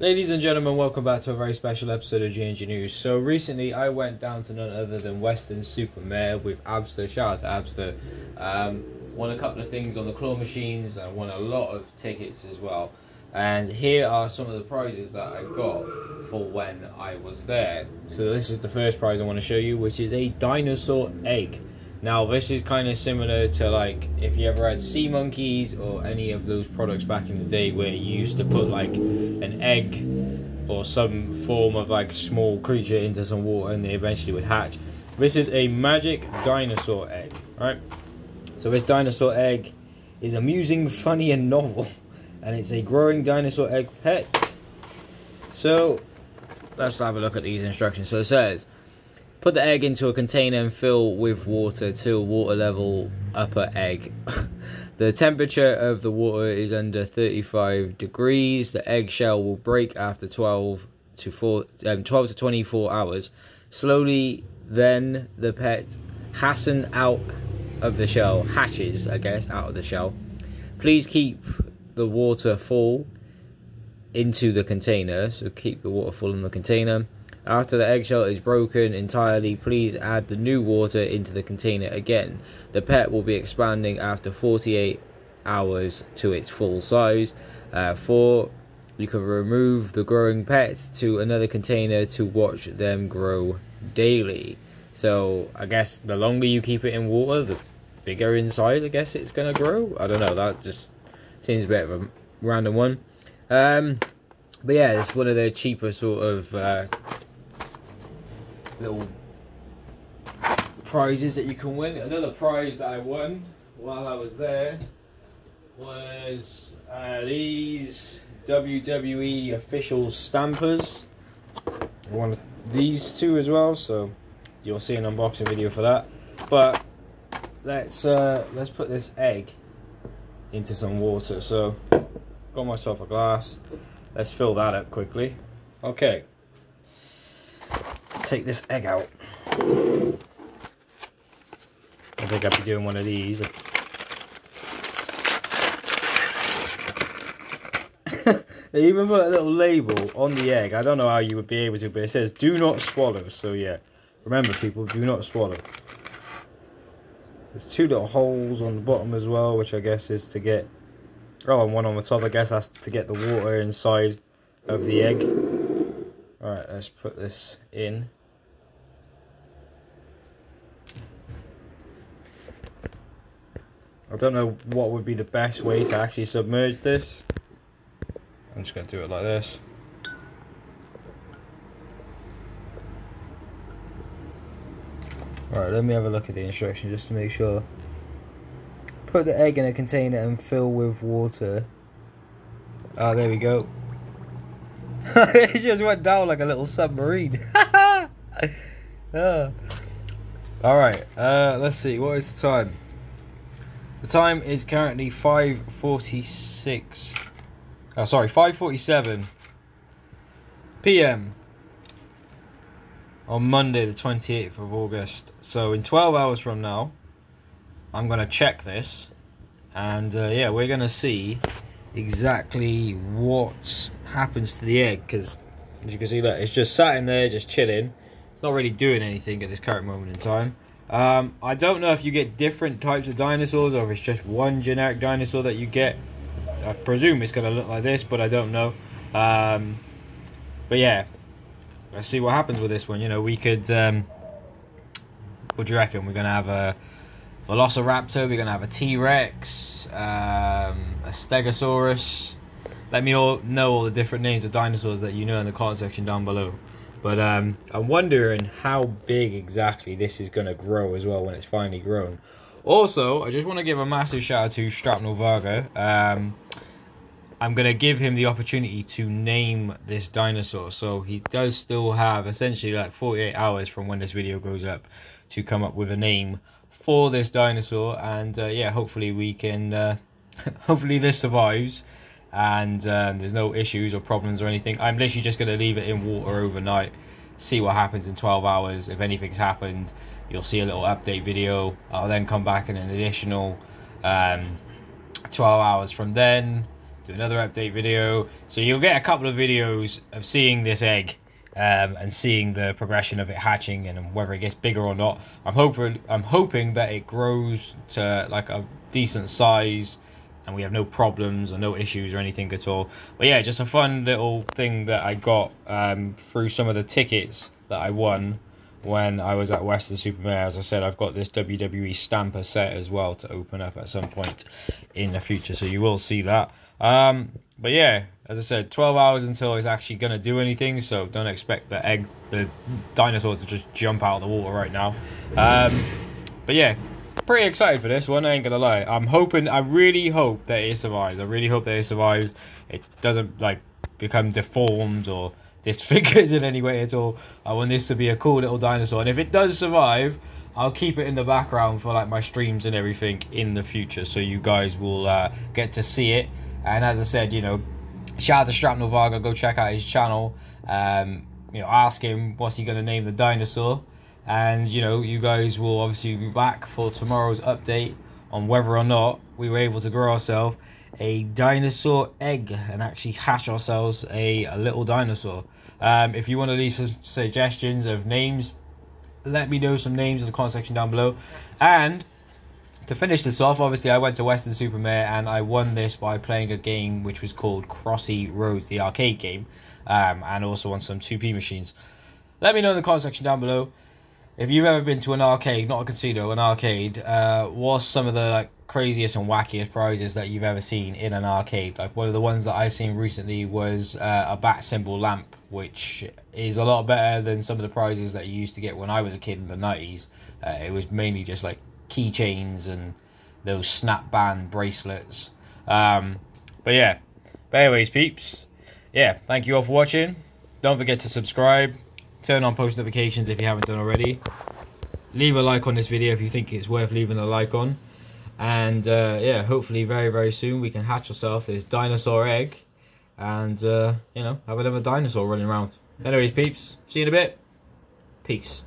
Ladies and gentlemen, welcome back to a very special episode of GMG News. So recently I went down to none other than Weston Super Mare with Abster. Shout out to Abster. Um, won a couple of things on the claw machines and won a lot of tickets as well. And here are some of the prizes that I got for when I was there. So this is the first prize I want to show you, which is a dinosaur egg. Now this is kind of similar to like if you ever had sea monkeys or any of those products back in the day where you used to put like an egg or some form of like small creature into some water and they eventually would hatch. This is a magic dinosaur egg, right? So this dinosaur egg is amusing, funny and novel and it's a growing dinosaur egg pet. So let's have a look at these instructions. So it says Put the egg into a container and fill with water till water level upper egg. the temperature of the water is under 35 degrees. The egg shell will break after 12 to 4, um, 12 to 24 hours. Slowly, then the pet hasten out of the shell, hatches, I guess, out of the shell. Please keep the water full into the container. So keep the water full in the container. After the eggshell is broken entirely, please add the new water into the container again. The pet will be expanding after 48 hours to its full size. Uh, 4. You can remove the growing pet to another container to watch them grow daily. So, I guess the longer you keep it in water, the bigger in size I guess it's going to grow. I don't know, that just seems a bit of a random one. Um, but yeah, it's one of the cheaper sort of uh, little prizes that you can win. Another prize that I won while I was there was uh, these WWE official stampers. I won these two as well, so you'll see an unboxing video for that. But let's uh, let's put this egg into some water. So got myself a glass. Let's fill that up quickly. Okay, take this egg out. I think I'll be doing one of these. they even put a little label on the egg. I don't know how you would be able to, but it says do not swallow. So yeah, remember people, do not swallow. There's two little holes on the bottom as well, which I guess is to get... Oh, and one on the top. I guess that's to get the water inside of the egg. Alright, let's put this in. I don't know what would be the best way to actually submerge this. I'm just going to do it like this. Alright, let me have a look at the instruction just to make sure. Put the egg in a container and fill with water. Ah, there we go. it just went down like a little submarine. oh. Alright, uh, let's see, what is the time? The time is currently 5.46. Oh, sorry, 5.47 p.m. on Monday, the 28th of August. So in 12 hours from now, I'm going to check this. And uh, yeah, we're going to see exactly what happens to the egg. Because as you can see, look, it's just sat in there, just chilling. It's not really doing anything at this current moment in time. Um, I don't know if you get different types of dinosaurs or if it's just one generic dinosaur that you get. I presume it's going to look like this, but I don't know. Um, but yeah, let's see what happens with this one. You know, we could. Um, what do you reckon? We're going to have a Velociraptor. We're going to have a T Rex, um, a Stegosaurus. Let me all know all the different names of dinosaurs that you know in the comment section down below. But um, I'm wondering how big exactly this is going to grow as well when it's finally grown. Also, I just want to give a massive shout out to Shrapnel Varga. Um, I'm going to give him the opportunity to name this dinosaur. So he does still have essentially like 48 hours from when this video goes up to come up with a name for this dinosaur. And uh, yeah, hopefully we can, uh, hopefully this survives and um, there's no issues or problems or anything. I'm literally just going to leave it in water overnight, see what happens in 12 hours. If anything's happened, you'll see a little update video. I'll then come back in an additional um, 12 hours from then, do another update video. So you'll get a couple of videos of seeing this egg um, and seeing the progression of it hatching and whether it gets bigger or not. I'm hoping I'm hoping that it grows to like a decent size and we have no problems or no issues or anything at all. But yeah, just a fun little thing that I got um, through some of the tickets that I won when I was at Weston Super Mare. As I said, I've got this WWE Stamper set as well to open up at some point in the future, so you will see that. Um, but yeah, as I said, 12 hours until it's actually going to do anything, so don't expect the egg, the dinosaur to just jump out of the water right now. Um, but yeah, pretty excited for this one, I ain't gonna lie. I'm hoping, I really hope that it survives. I really hope that it survives. It doesn't, like, become deformed or disfigured in any way at all. I want this to be a cool little dinosaur. And if it does survive, I'll keep it in the background for, like, my streams and everything in the future. So you guys will uh, get to see it. And as I said, you know, shout out to Shrapnel Varga. Go check out his channel. Um, you know, ask him what's he going to name the dinosaur and you know you guys will obviously be back for tomorrow's update on whether or not we were able to grow ourselves a dinosaur egg and actually hatch ourselves a, a little dinosaur. Um, if you want to leave some suggestions of names let me know some names in the comment section down below. And to finish this off obviously i went to Weston Super Mare and i won this by playing a game which was called crossy roads the arcade game um, and also on some 2p machines. Let me know in the comment section down below if you've ever been to an arcade, not a casino, an arcade, uh, what's some of the like craziest and wackiest prizes that you've ever seen in an arcade? Like one of the ones that I seen recently was uh, a bat symbol lamp, which is a lot better than some of the prizes that you used to get when I was a kid in the nineties. Uh, it was mainly just like keychains and those snap band bracelets. Um, but yeah. But anyways, peeps. Yeah, thank you all for watching. Don't forget to subscribe turn on post notifications if you haven't done already. Leave a like on this video if you think it's worth leaving a like on. And uh, yeah hopefully very very soon we can hatch ourselves this dinosaur egg and uh, you know have another dinosaur running around. Anyways peeps see you in a bit. Peace